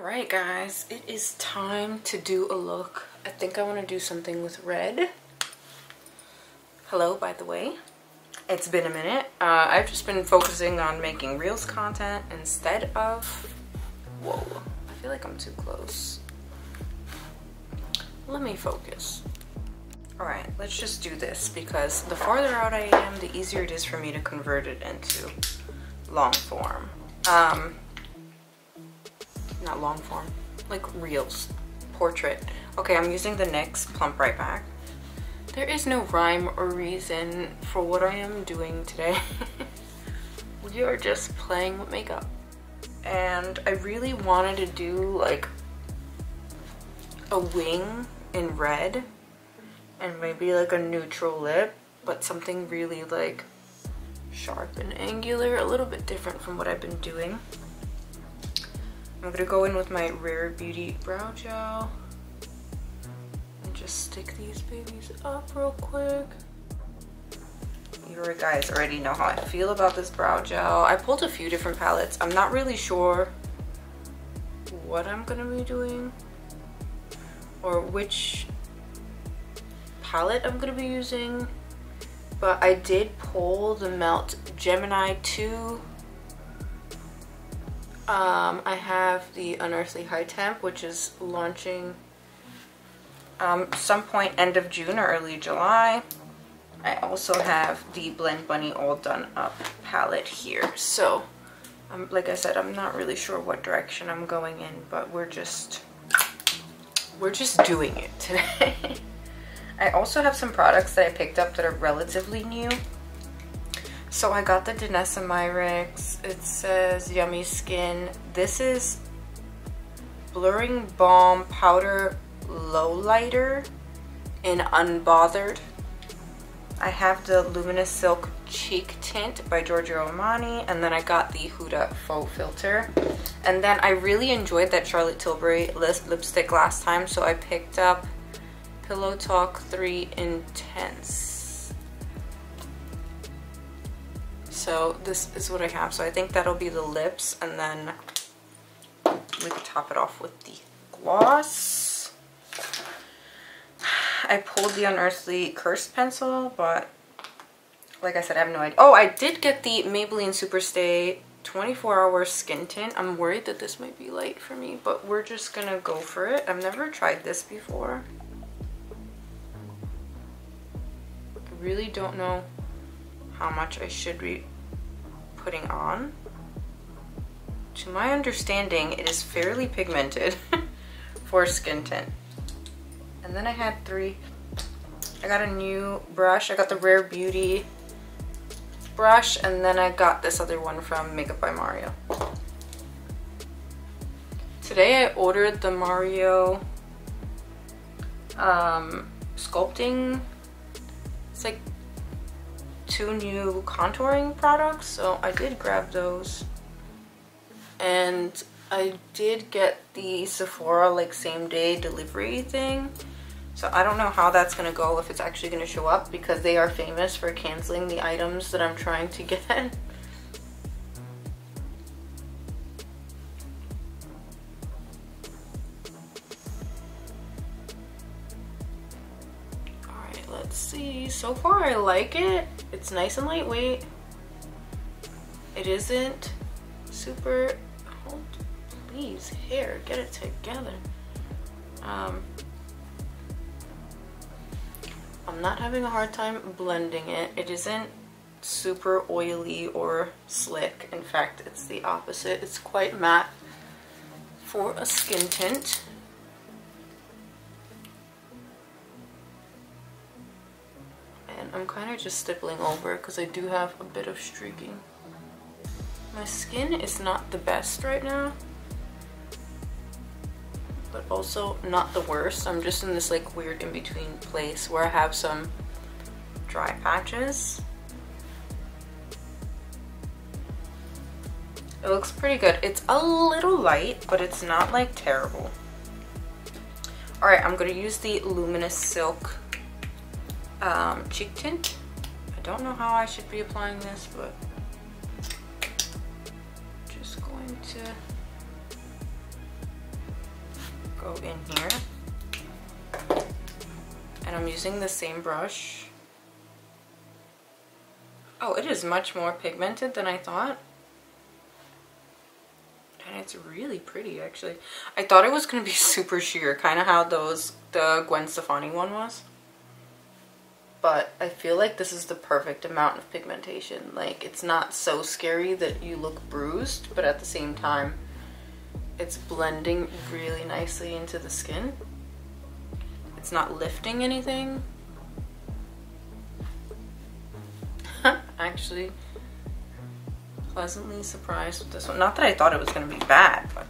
Alright guys, it is time to do a look. I think I want to do something with red. Hello, by the way. It's been a minute. Uh, I've just been focusing on making Reels content instead of... Whoa, I feel like I'm too close. Let me focus. Alright, let's just do this because the farther out I am, the easier it is for me to convert it into long form. Um, not long form, like reels, portrait. Okay, I'm using the NYX Plump Right Back. There is no rhyme or reason for what I am doing today. we are just playing with makeup. And I really wanted to do like a wing in red and maybe like a neutral lip, but something really like sharp and angular, a little bit different from what I've been doing. I'm gonna go in with my Rare Beauty Brow Gel and just stick these babies up real quick. You guys already know how I feel about this brow gel. I pulled a few different palettes. I'm not really sure what I'm gonna be doing or which palette I'm gonna be using but I did pull the Melt Gemini 2 um, I have the Unearthly High Temp, which is launching um, some point end of June or early July. I also have the Blend Bunny All Done Up palette here. So, um, like I said, I'm not really sure what direction I'm going in, but we're just, we're just doing it today. I also have some products that I picked up that are relatively new. So I got the Danessa Myricks. It says Yummy Skin. This is Blurring Balm Powder Low Lighter in Unbothered. I have the Luminous Silk Cheek Tint by Giorgio Armani, and then I got the Huda Faux Filler. And then I really enjoyed that Charlotte Tilbury lipstick last time, so I picked up Pillow Talk 3 Intense. So this is what I have. So I think that'll be the lips and then we can top it off with the gloss. I pulled the Unearthly Cursed Pencil, but like I said, I have no idea. Oh, I did get the Maybelline Superstay 24 hour skin tint. I'm worried that this might be light for me, but we're just gonna go for it. I've never tried this before. I really don't know how much I should be putting on. To my understanding, it is fairly pigmented for skin tint. And then I had three. I got a new brush. I got the Rare Beauty brush and then I got this other one from Makeup by Mario. Today I ordered the Mario um, sculpting. It's like two new contouring products so I did grab those and I did get the Sephora like same day delivery thing so I don't know how that's gonna go if it's actually gonna show up because they are famous for canceling the items that I'm trying to get see. So far I like it. It's nice and lightweight. It isn't super, hold, please, hair, get it together. Um, I'm not having a hard time blending it. It isn't super oily or slick. In fact, it's the opposite. It's quite matte for a skin tint. I'm kind of just stippling over because I do have a bit of streaking. My skin is not the best right now, but also not the worst. I'm just in this like weird in-between place where I have some dry patches. It looks pretty good. It's a little light, but it's not like terrible. All right, I'm gonna use the Luminous Silk um, cheek tint. I don't know how I should be applying this, but just going to go in here. And I'm using the same brush. Oh, it is much more pigmented than I thought. And it's really pretty, actually. I thought it was going to be super sheer, kind of how those the Gwen Stefani one was. But I feel like this is the perfect amount of pigmentation. Like, it's not so scary that you look bruised, but at the same time, it's blending really nicely into the skin. It's not lifting anything. Actually, pleasantly surprised with this one. Not that I thought it was to be bad, but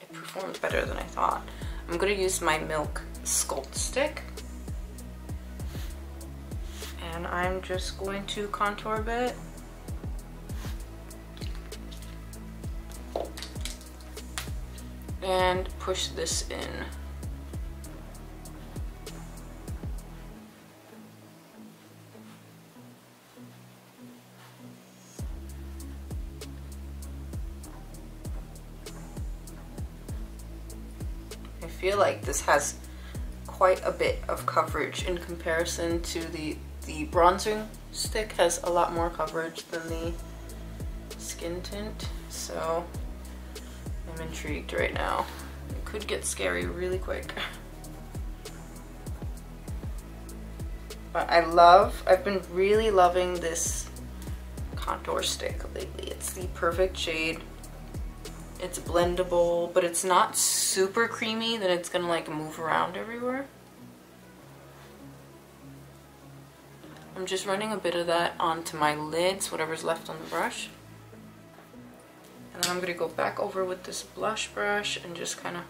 it performed better than I thought. I'm to use my Milk Sculpt Stick. And I'm just going to contour a bit. And push this in. I feel like this has quite a bit of coverage in comparison to the, the bronzing stick has a lot more coverage than the skin tint. So I'm intrigued right now. It could get scary really quick. But I love, I've been really loving this contour stick lately. It's the perfect shade it's blendable, but it's not super creamy that it's gonna like move around everywhere. I'm just running a bit of that onto my lids, whatever's left on the brush. And then I'm gonna go back over with this blush brush and just kind of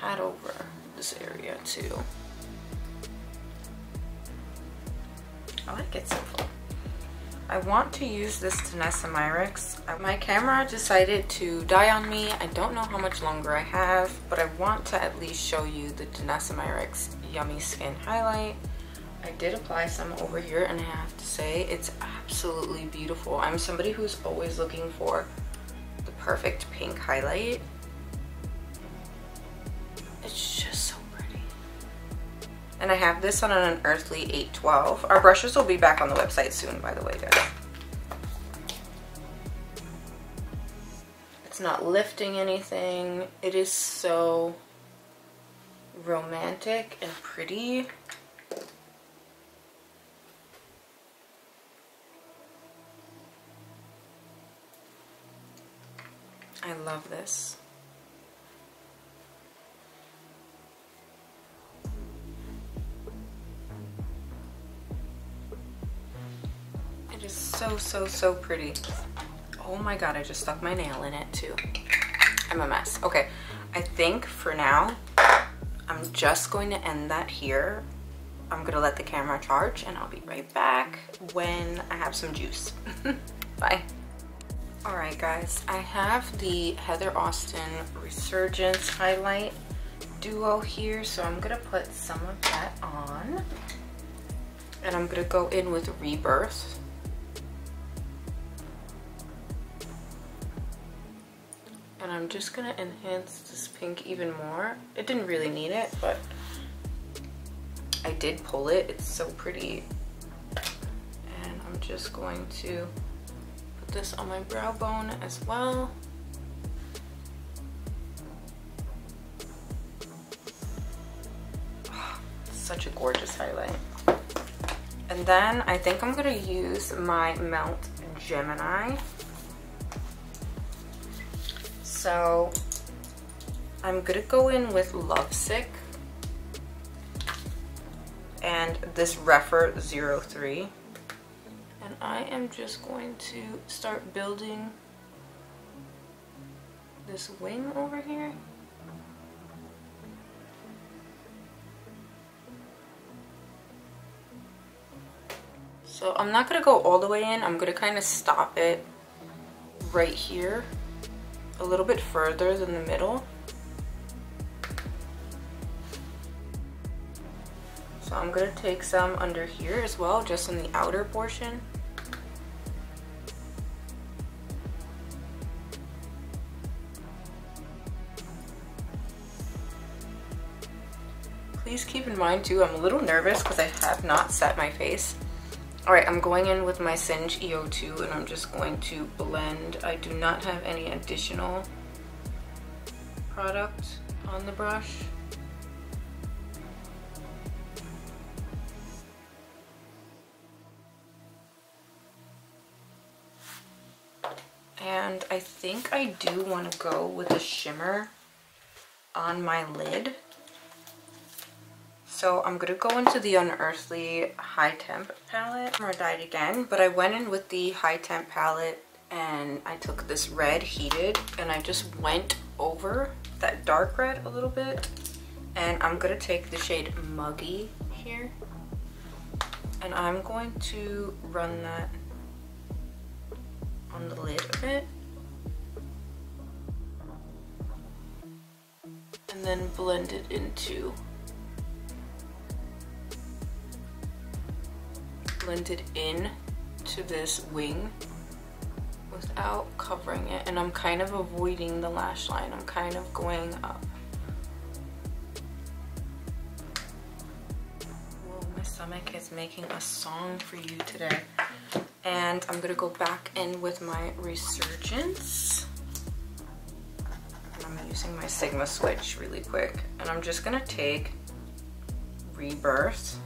pat over this area too. I like it so far. I want to use this Danessa Myricks. My camera decided to die on me. I don't know how much longer I have, but I want to at least show you the Danessa Myricks Yummy Skin Highlight. I did apply some over here and I have to say it's absolutely beautiful. I'm somebody who's always looking for the perfect pink highlight. It's just so pretty. And I have this on Unearthly 812. Our brushes will be back on the website soon, by the way, guys. It's not lifting anything. It is so romantic and pretty. I love this. It is so, so, so pretty. Oh my god, I just stuck my nail in it too. I'm a mess. Okay, I think for now, I'm just going to end that here. I'm gonna let the camera charge and I'll be right back when I have some juice. Bye. All right guys, I have the Heather Austin Resurgence Highlight Duo here, so I'm gonna put some of that on. And I'm gonna go in with Rebirth. And I'm just gonna enhance this pink even more. It didn't really need it, but I did pull it. It's so pretty. And I'm just going to this on my brow bone as well. such a gorgeous highlight. And then I think I'm gonna use my Melt Gemini so I'm gonna go in with Lovesick and this Rephr 03. And I am just going to start building this wing over here. So I'm not gonna go all the way in, I'm gonna kind of stop it right here a little bit further than the middle. So I'm gonna take some under here as well, just in the outer portion. Please keep in mind too, I'm a little nervous because I have not set my face. All right, I'm going in with my Singe EO2 and I'm just going to blend. I do not have any additional product on the brush. And I think I do want to go with a shimmer on my lid. So I'm going to go into the Unearthly High Temp palette. I died again, but I went in with the High Temp palette and I took this red heated and I just went over that dark red a little bit. And I'm going to take the shade Muggy here and I'm going to run that on the lid a bit. And then blend it into blend it in to this wing without covering it and I'm kind of avoiding the lash line. I'm kind of going up. My stomach is making a song for you today and I'm gonna go back in with my Resurgence. And I'm using my Sigma switch really quick. And I'm just gonna take Rebirth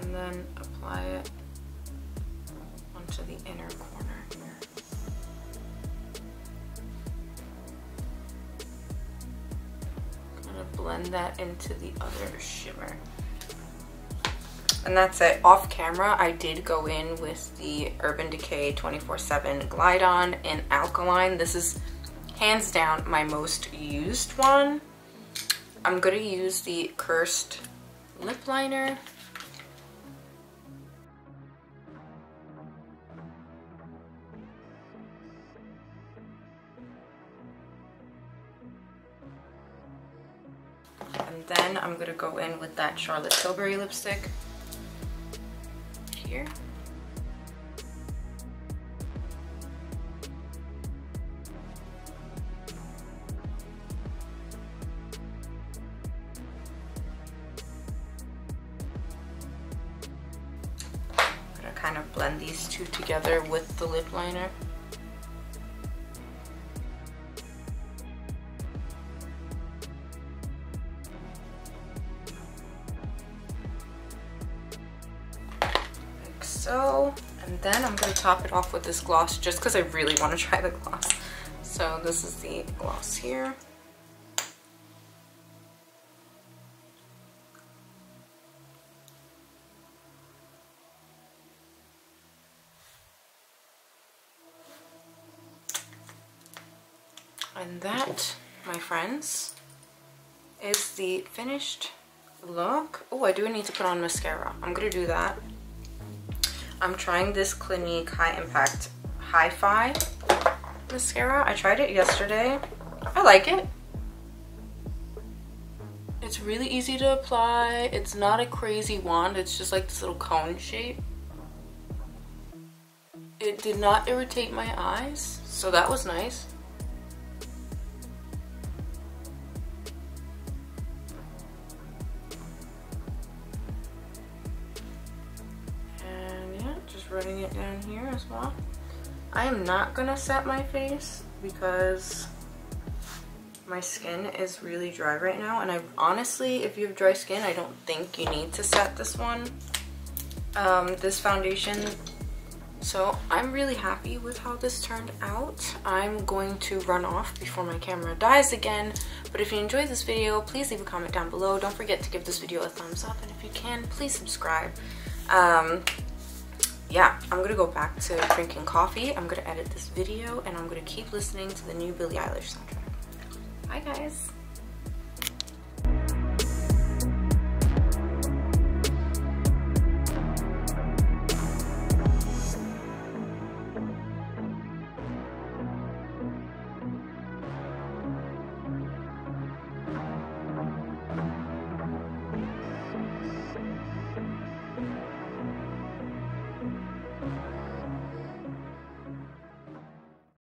and then apply it onto the inner corner here. Gonna blend that into the other shimmer. And that's it. Off camera, I did go in with the Urban Decay 24-7 Glide On in Alkaline. This is hands down my most used one. I'm gonna use the Cursed Lip Liner. Then I'm gonna go in with that Charlotte Tilbury lipstick here. Gonna kind of blend these two together with the lip liner. This gloss just because I really want to try the gloss. So this is the gloss here. And that, my friends, is the finished look. Oh, I do need to put on mascara. I'm gonna do that I'm trying this Clinique High Impact Hi-Fi mascara. I tried it yesterday. I like it. It's really easy to apply. It's not a crazy wand. It's just like this little cone shape. It did not irritate my eyes, so that was nice. As well. I am not gonna set my face because my skin is really dry right now and I honestly if you have dry skin I don't think you need to set this one um, this foundation. So I'm really happy with how this turned out. I'm going to run off before my camera dies again but if you enjoyed this video please leave a comment down below. Don't forget to give this video a thumbs up and if you can please subscribe. Um, yeah, I'm gonna go back to drinking coffee. I'm gonna edit this video and I'm gonna keep listening to the new Billie Eilish soundtrack. Bye guys.